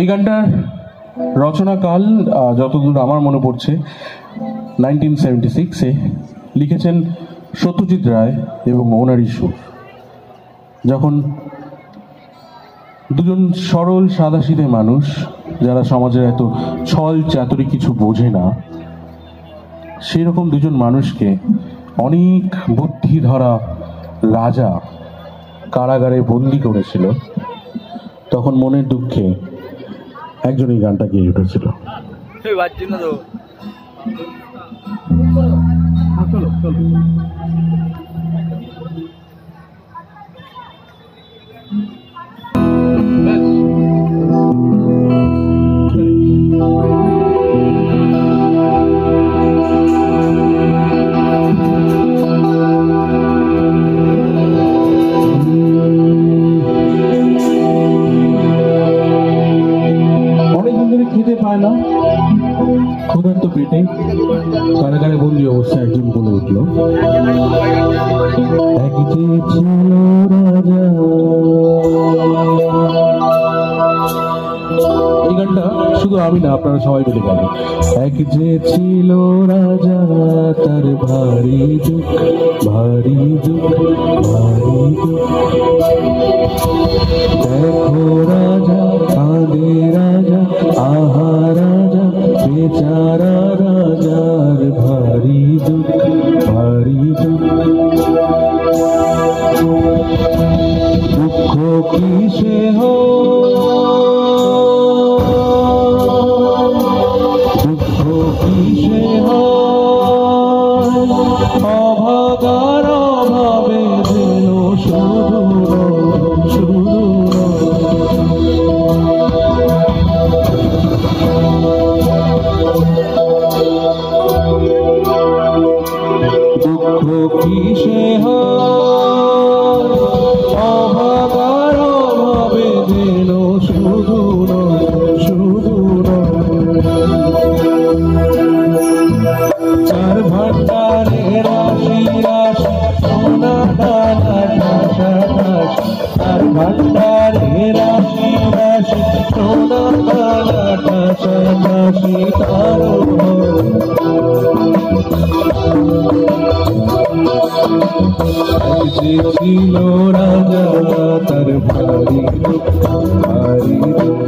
এই গানটার রচনাকাল যতদূর আমার মনে পড়ছে নাইনটিন সেভেন্টি সিক্সে লিখেছেন সত্যজিৎ রায় এবং ওনার সুর। যখন দুজন সরল সাদাসিধে মানুষ, যারা সমাজের এত ছল চাতুরি কিছু বোঝে না সেই রকম দুজন মানুষকে অনেক বুদ্ধি ধরা রাজা কারাগারে বন্দি করেছিল। তখন মনের দুঃখে একজন এই গানটা গেয়ে উঠেছিল। বাজছে পেটে কারাগারে বন্দি অবস্থায় একজন বলে উঠল। এই গানটা শুধু আমি না, আপনারা সবাই মিলে গান। এক যে ছিল রাজা, তার ভারী দুঃখ ভারী দুঃখ ভারী দুঃখ। দেখো রাজা, কাঁদে রাজা, আহা রাজা, বেচারা কিসে হো। দুঃখ কিসে হো? অভাগার অভাবে দিল শুধু শুধু। দুঃখ কিসে হয় ছিল রাজা তার ভারী ভারী দুঃখ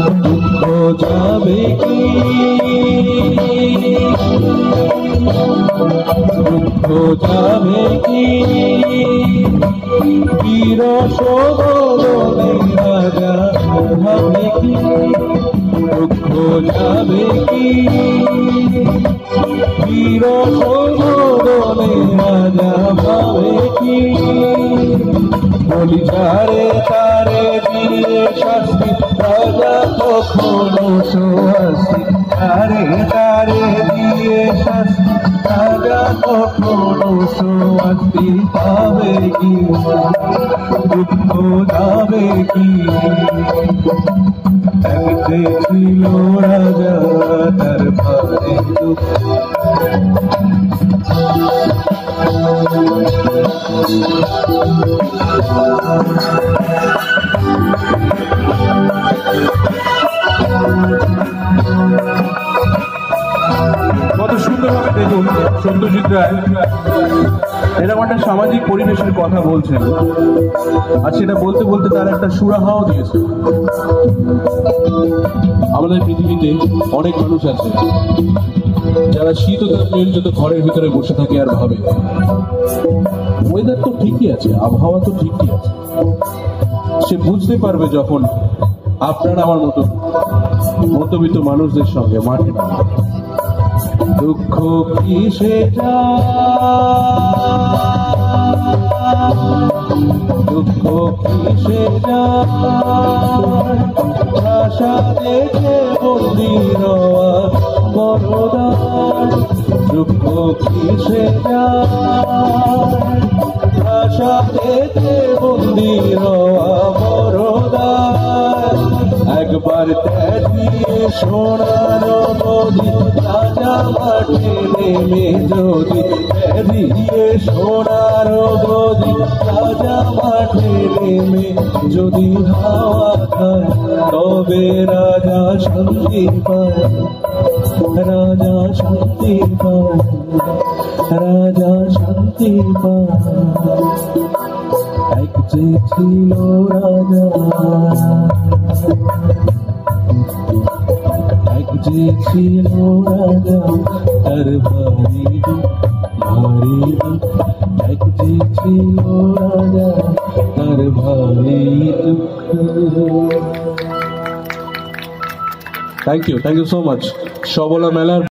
দুঃখ যাবে কি? দুঃখ যাবে কি বীর সদনে রাজা ভাবে কি? দুঃখ যাবে কি বীর সদনে রাজা ভাবে কি বলি তারে তারে দিয়ে শাস্তি, রাজা কখনো সোয়াসি তারে তারে দিয়ে শাস্তি, রাজা কখনো সোয়াসি পাবে কি দুঃখ যাবে কি ছিল রাজা, তার ভারে দুঃখ। কত সুন্দরভাবে দেখুন, সত্যজিৎ রায়। এরকম একটা সামাজিক পরিবেশের কথা বলছেন। আর সেটা বলতে বলতে তার একটা সুরাহাও দিয়েছে। আমাদের পৃথিবীতে অনেক মানুষ আছে, যারা শীত নিয়ন্ত্রিত ঘরের ভিতরে বসে থাকে আর ভাবে। ওয়েদার তো ঠিকই আছে, আবহাওয়া তো ঠিকই আছে। সে বুঝতে পারবে যখন আপনার আমার মতো মধ্যবিত্ত মানুষদের সঙ্গে মাঠে নামবে দুঃখ কিসে আশা দেখে মন্দির কিসে আশা দেখে মন্দির বড়দার একবার রাজা মাঠে নেমে যদি বেরিয়ে সোনার গদি রাজা মাঠে নেমে যদি হাওয়া খায়, তবে রাজা শান্তি পায়। রাজা শান্তি পায়। রাজা শান্তি পায়। এক যে ছিল রাজা। যে ছিল রাজা তার ভারী ভারী এক যে ছিল রাজা তার ভারী thank you thank you so much সবলা মেলার